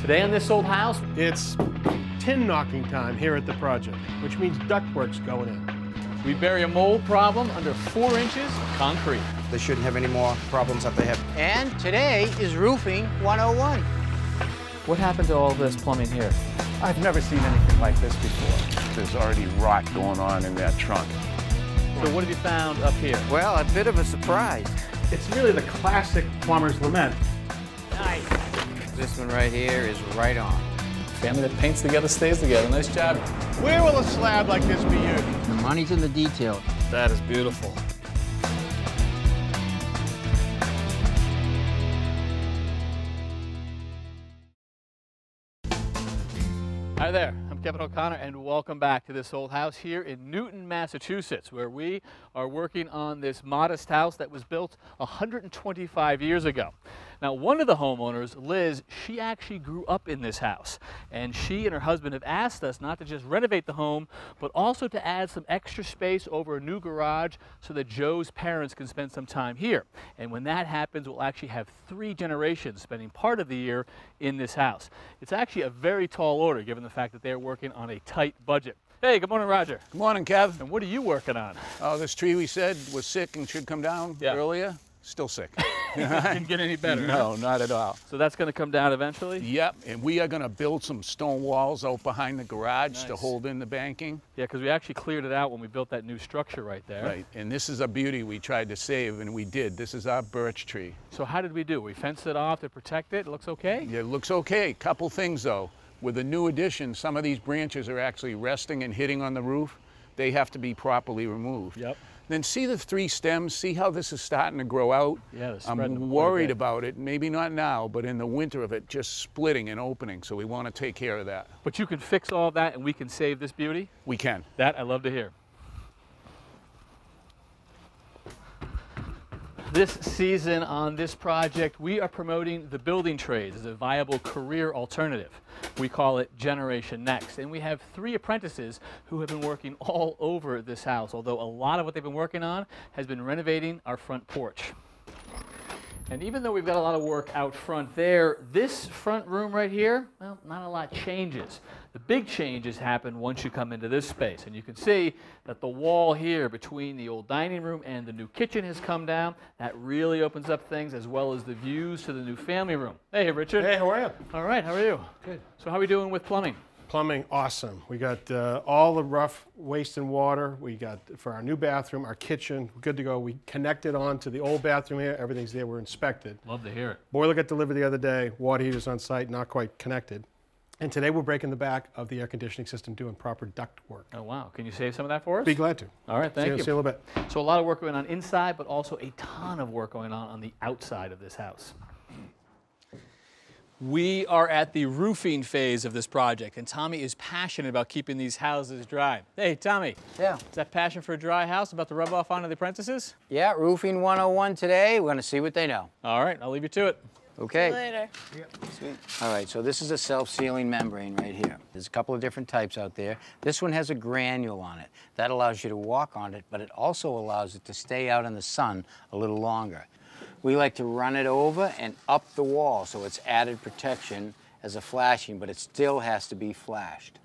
Today on this old house, It's tin knocking time here at the project, which means ductwork's going in. we bury a mold problem under four inches of concrete. They shouldn't have any more problems that they have. And today is Roofing 101. What happened to all this plumbing here? I've never seen anything like this before. There's already rot going on in that trunk. So what have you found up here? Well, a bit of a surprise. It's really the classic plumber's lament. Nice. This one right here is right on. Family that paints together stays together. Nice job. Where will a slab like this be used? The money's in the detail. That is beautiful. Hi there, I'm Kevin O'Connor and welcome back to this old house here in Newton, Massachusetts, where we are working on this modest house that was built 125 years ago. Now, one of the homeowners, Liz, she actually grew up in this house, and she and her husband have asked us not to just renovate the home, but also to add some extra space over a new garage so that Joe's parents can spend some time here. And when that happens, we'll actually have three generations spending part of the year in this house. It's actually a very tall order given the fact that they're working on a tight budget. Hey, good morning, Roger. Good morning, Kev. And what are you working on? Oh, this tree we said was sick and should come down Yeah. earlier, still sick. Didn't get any better. no, not at all. So that's going to come down eventually? Yep, and we are going to build some stone walls out behind the garage to hold in the banking. Yeah, because we actually cleared it out when we built that new structure right there. Right, and this is a beauty we tried to save, and we did. This is our birch tree. So how did we do? We fenced it off to protect it. It looks okay? It looks okay. Couple things though. With the new addition, some of these branches are actually resting and hitting on the roof. They have to be properly removed. Yep. Then see the three stems, see how this is starting to grow out? Yeah, I'm worried about it, maybe not now, but in the winter of it just splitting and opening, so we want to take care of that. But you can fix all that and we can save this beauty? We can. That I love to hear. This season on this project, we are promoting the building trades as a viable career alternative. We call it Generation Next. And we have three apprentices who have been working all over this house, although a lot of what they've been working on has been renovating our front porch. And even though we've got a lot of work out front there, this front room right here, well, not a lot changes. The big changes happen once you come into this space. And you can see that the wall here between the old dining room and the new kitchen has come down. That really opens up things as well as the views to the new family room. Hey, Richard. Hey, how are you? All right, how are you? Good. So how are we doing with plumbing? Plumbing, awesome. We got uh, all the rough waste and water. We got for our new bathroom, our kitchen, good to go. We connected on to the old bathroom here. Everything's there. We're inspected. Love to hear it. Boiler got delivered the other day. Water heaters on site, not quite connected. And today we're breaking the back of the air conditioning system, doing proper duct work. Oh, wow. Can you save some of that for us? Be glad to. All right, thank see, you. See you a little bit. So a lot of work going on inside, but also a ton of work going on on the outside of this house. We are at the roofing phase of this project, and Tommy is passionate about keeping these houses dry. Hey, Tommy, Yeah. is that passion for a dry house about to rub off onto the apprentices? Yeah, Roofing 101 today. We're going to see what they know. All right, I'll leave you to it. Okay. Later. Sweet. All right, so this is a self-sealing membrane right here. There's a couple of different types out there. This one has a granule on it. That allows you to walk on it, but it also allows it to stay out in the sun a little longer. We like to run it over and up the wall so it's added protection as a flashing, but it still has to be flashed.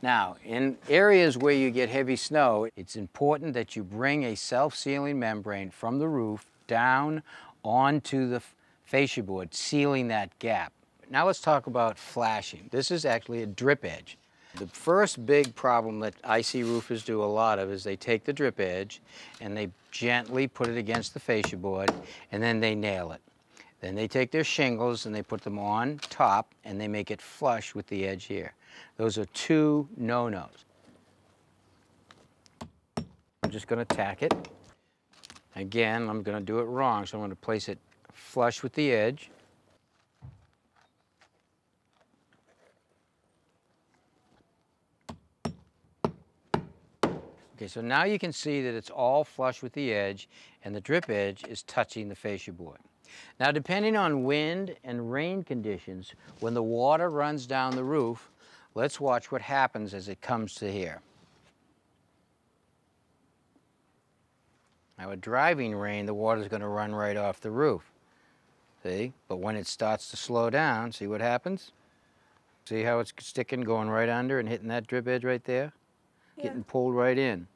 Now, in areas where you get heavy snow, it's important that you bring a self-sealing membrane from the roof down onto the f- fascia board, sealing that gap. Now let's talk about flashing. This is actually a drip edge. The first big problem that I see roofers do a lot of is they take the drip edge and they gently put it against the fascia board and then they nail it. Then they take their shingles and they put them on top and they make it flush with the edge here. Those are two no-nos. I'm just going to tack it. Again, I'm going to do it wrong, so I'm going to place it flush with the edge. Okay, so now you can see that it's all flush with the edge and the drip edge is touching the fascia board. Now, depending on wind and rain conditions, when the water runs down the roof, let's watch what happens as it comes to here. Now, with driving rain, the water's going to run right off the roof. See? But when it starts to slow down, see what happens? See how it's sticking, going right under and hitting that drip edge right there? Getting pulled right in.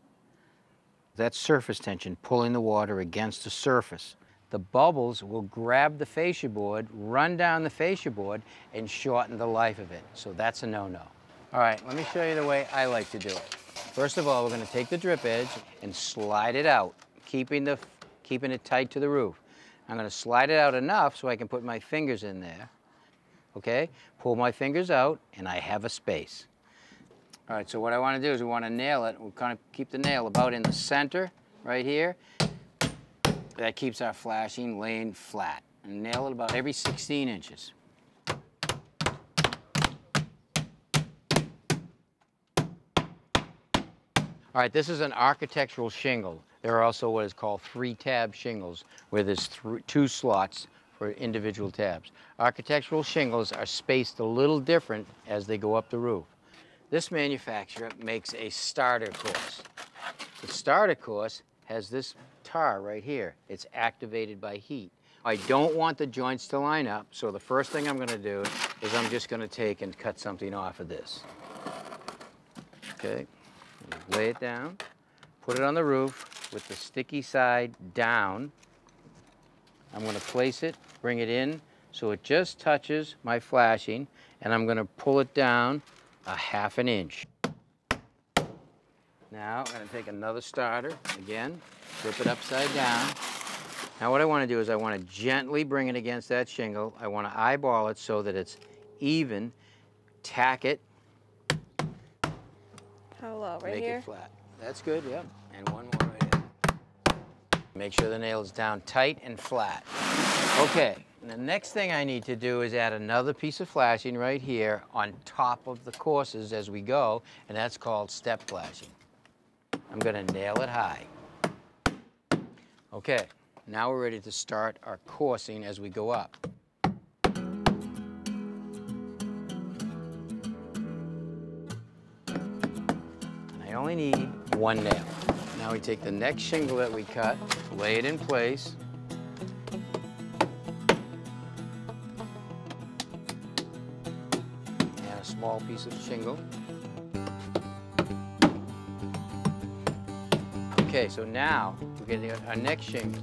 That's surface tension, pulling the water against the surface. The bubbles will grab the fascia board, run down the fascia board, and shorten the life of it. So that's a no-no. All right, let me show you the way I like to do it. First of all, we're gonna take the drip edge and slide it out, keeping, the, keeping it tight to the roof. I'm gonna slide it out enough so I can put my fingers in there. Okay, pull my fingers out, and I have a space. All right, so what I want to do is we want to nail it. We'll kind of keep the nail about in the center, right here. That keeps our flashing laying flat. And nail it about every 16 inches. All right, this is an architectural shingle. There are also what is called three-tab shingles, where there's thr- two slots for individual tabs. Architectural shingles are spaced a little different as they go up the roof. This manufacturer makes a starter course. The starter course has this tar right here. It's activated by heat. I don't want the joints to line up, so the first thing I'm gonna do is I'm just gonna take and cut something off of this. Okay, lay it down, put it on the roof with the sticky side down. I'm gonna place it, bring it in, so it just touches my flashing, and I'm gonna pull it down a half an inch. Now, I'm gonna take another starter, again, flip it upside down. Now what I wanna do is I wanna gently bring it against that shingle. I wanna eyeball it so that it's even, tack it, How low? Right make here? it flat. That's good, yep. And one more right here. Make sure the nail is down tight and flat. Okay, and the next thing I need to do is add another piece of flashing right here on top of the courses as we go, and that's called step flashing. I'm gonna nail it high. Okay, now we're ready to start our coursing as we go up. And I only need one nail. Now we take the next shingle that we cut, lay it in place. And a small piece of shingle. Okay, so now we're getting our next shingle.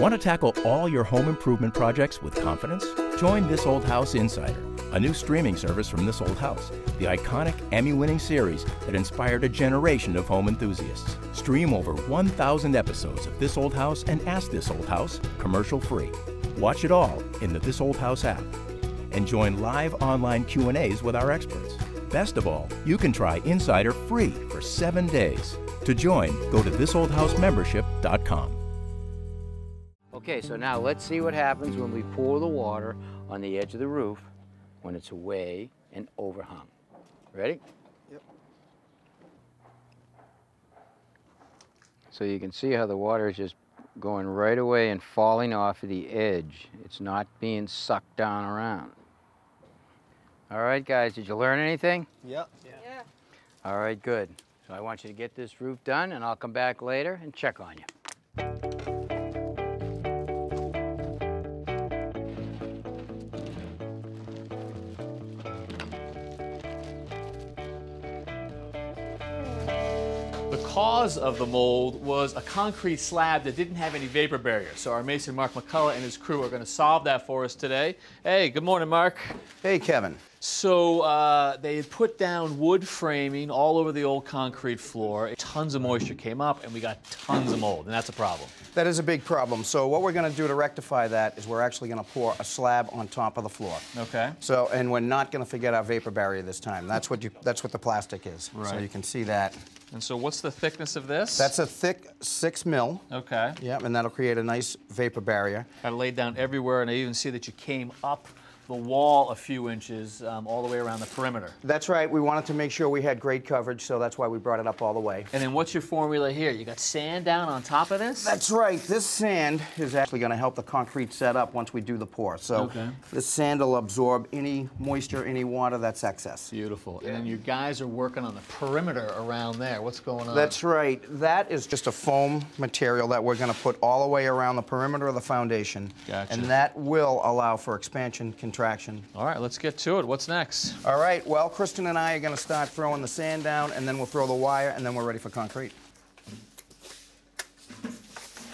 Want to tackle all your home improvement projects with confidence? Join This Old House Insider, a new streaming service from This Old House, the iconic Emmy winning series that inspired a generation of home enthusiasts. Stream over 1,000 episodes of This Old House and Ask This Old House commercial free. Watch it all in the This Old House app and join live online Q&As with our experts. Best of all, you can try Insider free for 7 days. To join, go to thisoldhousemembership.com. Okay, so now let's see what happens when we pour the water on the edge of the roof when it's away and overhung. Ready? Yep. So you can see how the water is just going right away and falling off of the edge. It's not being sucked down around. All right, guys, did you learn anything? Yep. Yeah. All right, good. So I want you to get this roof done, and I'll come back later and check on you. Cause of the mold was a concrete slab that didn't have any vapor barrier. So our mason Mark McCullough and his crew are going to solve that for us today. Hey, good morning, Mark. Hey, Kevin. So uh, they had put down wood framing all over the old concrete floor. Tons of moisture came up, and we got tons of mold, and that's a problem. That is a big problem. So what we're going to do to rectify that is we're actually going to pour a slab on top of the floor. Okay. So, and we're not going to forget our vapor barrier this time. That's what you. That's what the plastic is. Right. So you can see that. And so what's the thickness of this? That's a thick six mil. okay. Yeah, and that'll create a nice vapor barrier. I laid down everywhere, and I even see that you came up the wall a few inches um, all the way around the perimeter. That's right. We wanted to make sure we had great coverage, so that's why we brought it up all the way. And then what's your formula here? You got sand down on top of this? That's right. This sand is actually going to help the concrete set up once we do the pour. So Okay. this sand will absorb any moisture, any water that's excess. Beautiful. And then your guys are working on the perimeter around there. What's going on? That's right. That is just a foam material that we're going to put all the way around the perimeter of the foundation. Gotcha. And that will allow for expansion, contraction. All right, let's get to it. What's next? All right, well, Krysten and I are going to start throwing the sand down, and then we'll throw the wire, and then we're ready for concrete.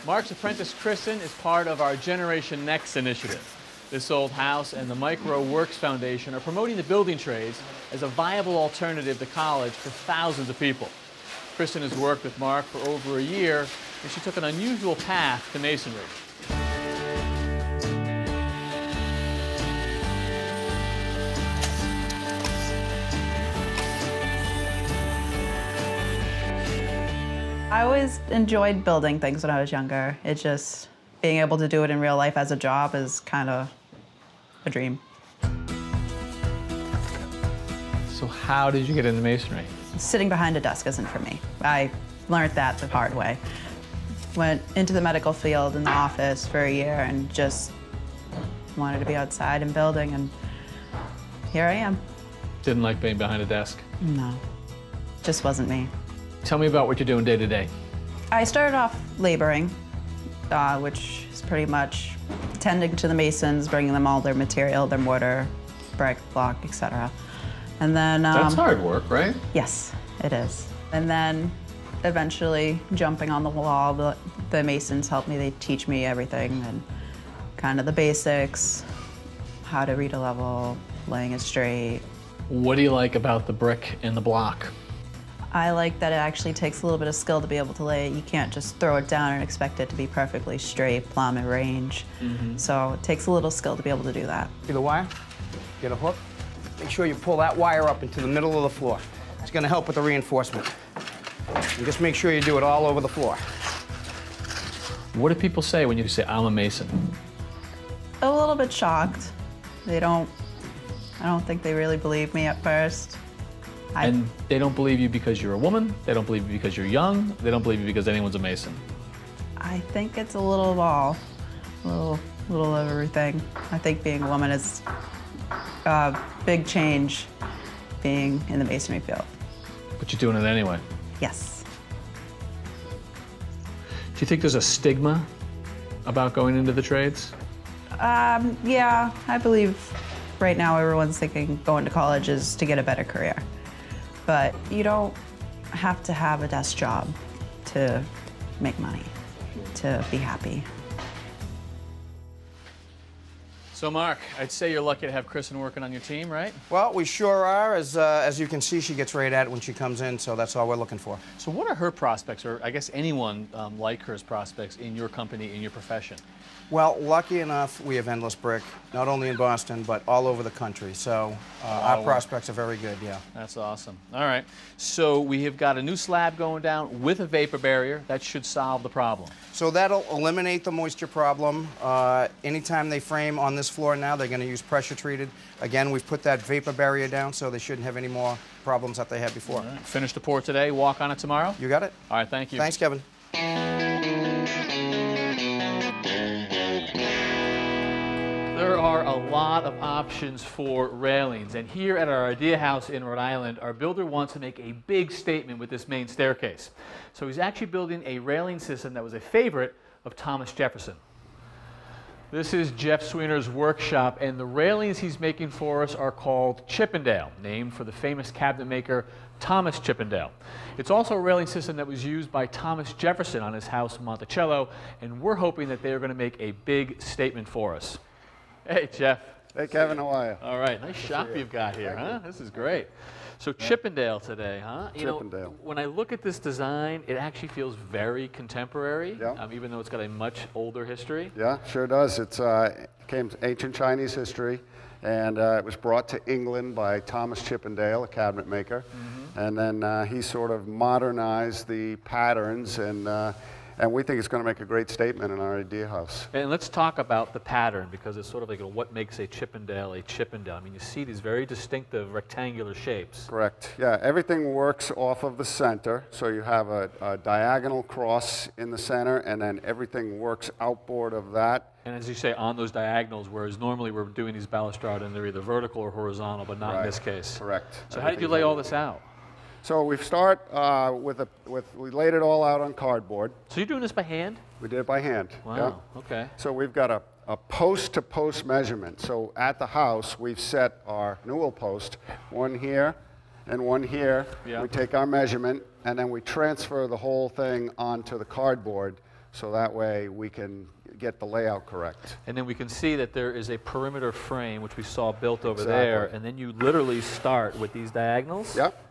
Mark's apprentice Krysten is part of our Generation Next initiative. This old house and the mikeroweWORKS Foundation are promoting the building trades as a viable alternative to college for thousands of people. Krysten has worked with Mark for over a year, and she took an unusual path to masonry. I always enjoyed building things when I was younger. It just, being able to do it in real life as a job is kind of a dream. So, how did you get into masonry? Sitting behind a desk isn't for me. I learned that the hard way. Went into the medical field in the office for a year and just wanted to be outside and building, and here I am. Didn't like being behind a desk. No, just wasn't me. Tell me about what you're doing day to day. I started off laboring, uh, which is pretty much tending to the masons, bringing them all their material, their mortar, brick, block, etc. And then um, That's hard work, right? Yes, it is. And then eventually jumping on the wall, the, the masons helped me. They teach me everything and kind of the basics, how to read a level, laying it straight. What do you like about the brick and the block? I like that it actually takes a little bit of skill to be able to lay it. You can't just throw it down and expect it to be perfectly straight, plumb, and range. Mm-hmm. So it takes a little skill to be able to do that. See the wire? Get a hook. Make sure you pull that wire up into the middle of the floor. It's going to help with the reinforcement. And just make sure you do it all over the floor. What do people say when you say, I'm a mason? A little bit shocked. They don't, I don't think they really believe me at first. I, And they don't believe you because you're a woman, they don't believe you because you're young, they don't believe you because anyone's a mason. I think it's a little of all, a little, little of everything. I think being a woman is a big change being in the masonry field. But you're doing it anyway. Yes. Do you think there's a stigma about going into the trades? Um, yeah, I believe right now everyone's thinking going to college is to get a better career. But you don't have to have a desk job to make money, to be happy. So, Mark, I'd say you're lucky to have Krysten working on your team, right? Well, we sure are. As, uh, as you can see, she gets right at it when she comes in, so that's all we're looking for. So, what are her prospects, or I guess anyone um, like her's prospects in your company, in your profession? Well, lucky enough, we have Endless Brick, not only in Boston, but all over the country. So uh, our prospects are very good, yeah. That's awesome. All right. So, we have got a new slab going down with a vapor barrier. That should solve the problem. So that'll eliminate the moisture problem. Uh, anytime they frame on this floor now, they're going to use pressure treated. Again, we've put that vapor barrier down so they shouldn't have any more problems that they had before. Right. Finish the pour today, walk on it tomorrow? You got it? All right, thank you. Thanks, Kevin. Lot of options for railings, and here at our Idea House in Rhode Island, our builder wants to make a big statement with this main staircase. So he's actually building a railing system that was a favorite of Thomas Jefferson. This is Jeff Sweenor's workshop, and the railings he's making for us are called Chippendale, named for the famous cabinet maker Thomas Chippendale. It's also a railing system that was used by Thomas Jefferson on his house Monticello, and we're hoping that they are going to make a big statement for us. Hey, Jeff. Hey, Kevin, how are you? All right, nice shop you've got here, huh? This is great. So Chippendale today, huh? You know, Chippendale. when I look at this design, it actually feels very contemporary, Yeah. um, even though it's got a much older history. Yeah, sure does. It's uh, came ancient Chinese history, and uh, it was brought to England by Thomas Chippendale, a cabinet maker, and then uh, he sort of modernized the patterns and uh, And we think it's going to make a great statement in our idea house. And let's talk about the pattern because it's sort of like what makes a Chippendale a Chippendale. I mean, you see these very distinctive rectangular shapes. Correct. Yeah, everything works off of the center. So you have a, a diagonal cross in the center, and then everything works outboard of that. And as you say, on those diagonals, whereas normally we're doing these balustrade and they're either vertical or horizontal, but not in this case. Correct. So how did you lay all this out? So we start uh, with a with we laid it all out on cardboard. So you're doing this by hand? We did it by hand. Wow. yeah. Okay. So we've got a, a post to post measurement. So at the house, we've set our newel post, one here and one here. Yeah. We take our measurement and then we transfer the whole thing onto the cardboard so that way we can get the layout correct. And then we can see that there is a perimeter frame, which we saw built over there, and then you literally start with these diagonals. Yep.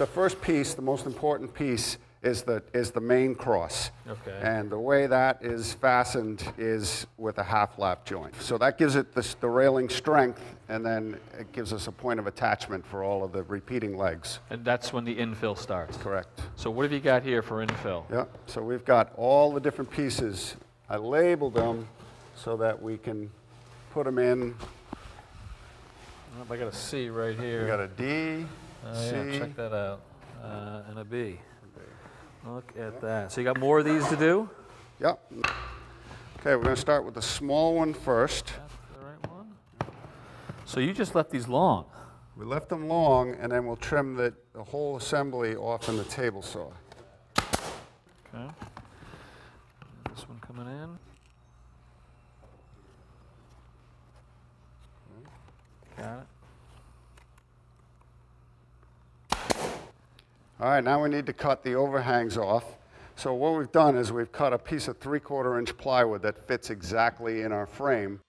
The first piece, the most important piece, is the, is the main cross. Okay. And the way that is fastened is with a half lap joint. So that gives it the, the railing strength, and then it gives us a point of attachment for all of the repeating legs. And that's when the infill starts. Correct. So what have you got here for infill? Yep. So we've got all the different pieces. I labeled them so that we can put them in. I got a C right here. We got a D, Oh, C. yeah, check that out. Uh, and a B. Look at that. So you got more of these to do? Yep. Okay, we're going to start with the small one first. The right one? So you just left these long. We left them long, and then we'll trim the, the whole assembly off in the table saw. Okay. This one coming in. Got it. All right, now we need to cut the overhangs off. So what we've done is we've cut a piece of three-quarter inch plywood that fits exactly in our frame,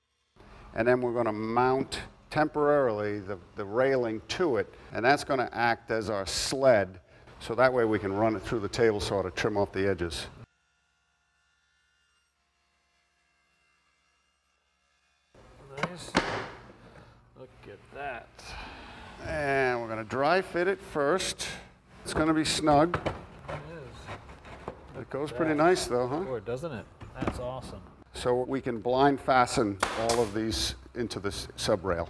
and then we're going to mount temporarily the, the railing to it, and that's going to act as our sled, so that way we can run it through the table saw to trim off the edges. Nice. Look at that. And we're going to dry fit it first. It's going to be snug. It is. It goes pretty nice though, huh? Boy, doesn't it? That's awesome. So we can blind fasten all of these into this sub rail.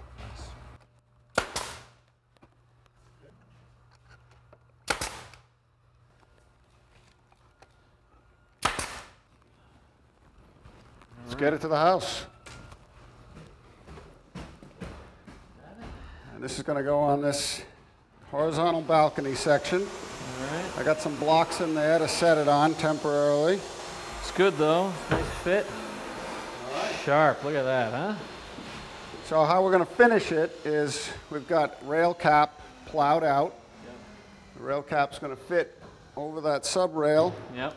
Let's get it to the house. And this is going to go on this horizontal balcony section. All right. I got some blocks in there to set it on temporarily. It's good though. Nice fit. Sharp. Look at that, huh? So how we're going to finish it is we've got rail cap plowed out. Yep. The rail cap's going to fit over that sub rail, Yep.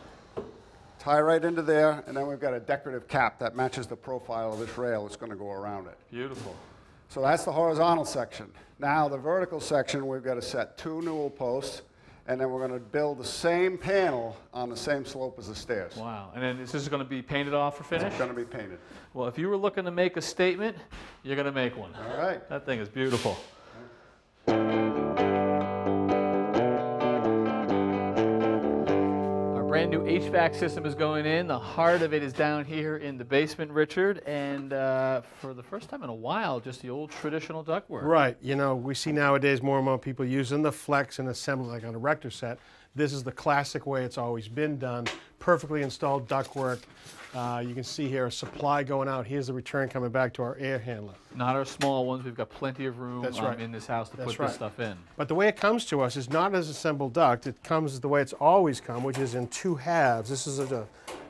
tie right into there, and then we've got a decorative cap that matches the profile of this rail. It's going to go around it. Beautiful. So that's the horizontal section. Now the vertical section, we've got to set two newel posts, and then we're going to build the same panel on the same slope as the stairs. Wow. And then this is this going to be painted off for finish? It's going to be painted. Well, if you were looking to make a statement, you're going to make one. All right. That thing is beautiful. New HVAC system is going in. The heart of it is down here in the basement, Richard. And uh, for the first time in a while, just the old traditional ductwork. Right. You know, we see nowadays more and more people using the flex and assembly like on a Erector set. This is the classic way it's always been done. Perfectly installed ductwork. Uh, you can see here a supply going out. Here's the return coming back to our air handler. Not our small ones. We've got plenty of room That's um, in this house to That's put right. this stuff in. But the way it comes to us is not as assembled duct. It comes the way it's always come, which is in two halves. This is a,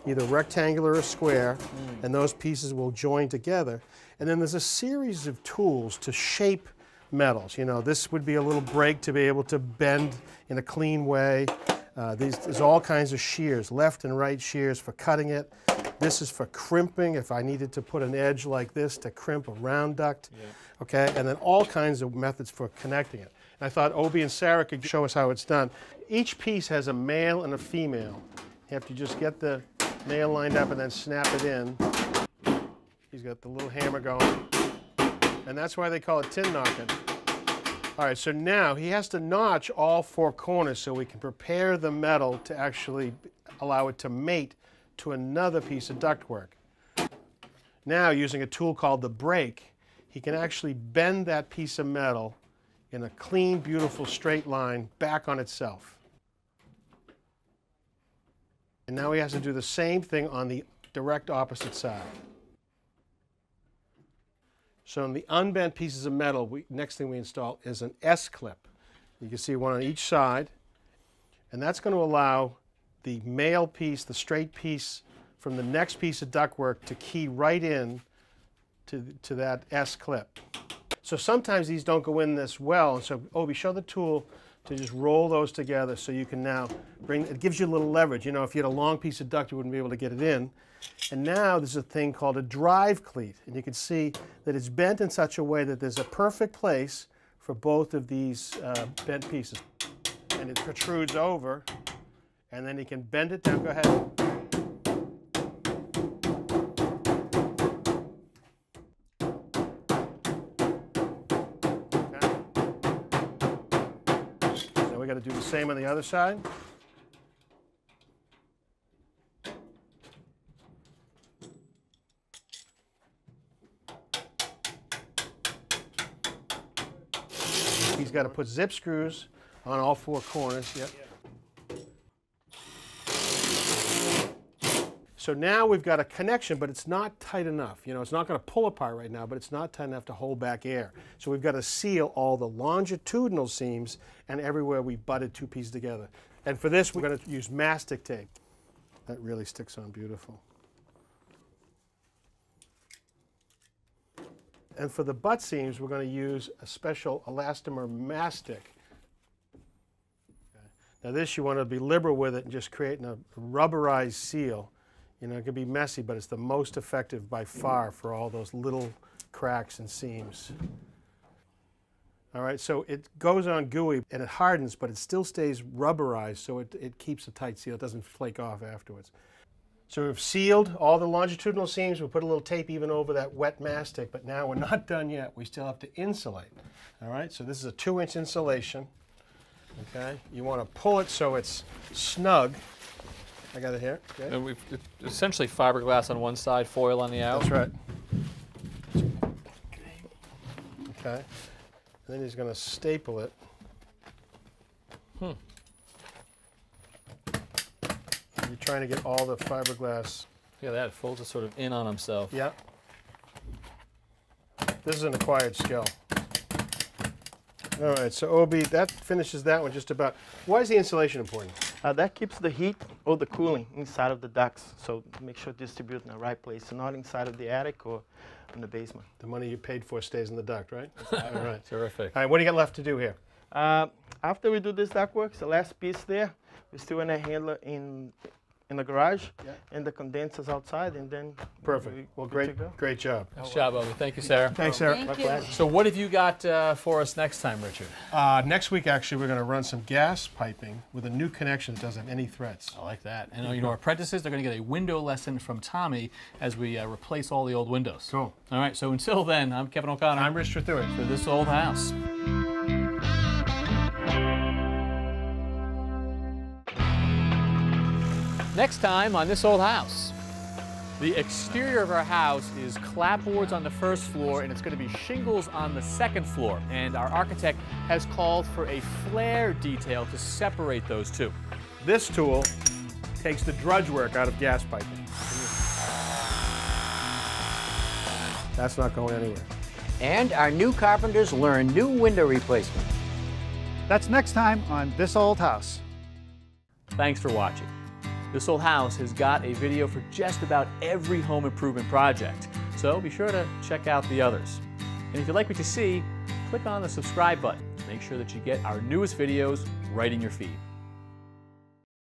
either rectangular or square, and those pieces will join together. And then there's a series of tools to shape metals. You know, this would be a little brake to be able to bend in a clean way. Uh, these, there's all kinds of shears, left and right shears for cutting it. This is for crimping, if I needed to put an edge like this to crimp a round duct. Okay, and then all kinds of methods for connecting it. And I thought Obie and Sarah could show us how it's done. Each piece has a male and a female. You have to just get the male lined up and then snap it in. He's got the little hammer going. And that's why they call it tin knocking. All right, so now he has to notch all four corners so we can prepare the metal to actually allow it to mate to another piece of ductwork. Now, using a tool called the brake, he can actually bend that piece of metal in a clean, beautiful straight line back on itself. And now he has to do the same thing on the direct opposite side. So in the unbent pieces of metal, we, next thing we install is an S-clip. You can see one on each side, and that's going to allow the male piece, the straight piece from the next piece of ductwork to key right in to, to that S-clip. So sometimes these don't go in this well, so Obi, show the tool to just roll those together so you can now bring, it gives you a little leverage. You know, if you had a long piece of duct, you wouldn't be able to get it in. And now there's a thing called a drive cleat, and you can see that it's bent in such a way that there's a perfect place for both of these uh, bent pieces. And it protrudes over, and then you can bend it down. Go ahead. Now we got to do the same on the other side. He's got to put zip screws on all four corners. Yep. So now we've got a connection, but it's not tight enough. You know, it's not going to pull apart right now, but it's not tight enough to hold back air. So we've got to seal all the longitudinal seams and everywhere we butted two pieces together. And for this, we're going to use mastic tape. That really sticks on beautiful. And for the butt seams, we're going to use a special elastomer mastic. Now this, you want to be liberal with it and just creating a rubberized seal. You know, it can be messy, but it's the most effective by far for all those little cracks and seams. All right, so it goes on gooey and it hardens, but it still stays rubberized, so it, it keeps a tight seal. It doesn't flake off afterwards. So we've sealed all the longitudinal seams. We put a little tape even over that wet mastic, but now we're not done yet. We still have to insulate. All right, so this is a two inch insulation. Okay, you want to pull it so it's snug. I got it here. Okay. And we've essentially fiberglass on one side, foil on the out. That's right. Okay. And then he's going to staple it. Hmm. You're trying to get all the fiberglass. Yeah, that folds it sort of in on himself. Yeah. This is an acquired skill. All right, so Obi, that finishes that one just about. Why is the insulation important? Uh, that keeps the heat or the cooling inside of the ducts, so make sure distribute in the right place, so not inside of the attic or in the basement. The money you paid for stays in the duct, right? All right. Terrific. All right, what do you got left to do here? Uh, after we do this duct work, the last piece there, we still want to handle in in the garage Yeah. and the condensers outside, and then Perfect. we Well, great, to great job. Nice job, Obi. Thank you, Sarah. Thanks, Sarah. Thank you. So what have you got uh, for us next time, Richard? Uh, next week, actually, we're going to run some gas piping with a new connection that doesn't have any threats. I like that. And uh, you know, our apprentices, they're going to get a window lesson from Tommy as we uh, replace all the old windows. Cool. All right, so until then, I'm Kevin O'Connor I'm Rich Trethewey. for this old house. Next time on This Old House. The exterior of our house is clapboards on the first floor and it's going to be shingles on the second floor. And our architect has called for a flare detail to separate those two. This tool takes the drudge work out of gas piping. That's not going anywhere. And our new carpenters learn new window replacement. That's next time on This Old House. Thanks for watching. This Old House has got a video for just about every home improvement project, so be sure to check out the others. And if you like what you see, click on the subscribe button. Make sure that you get our newest videos right in your feed.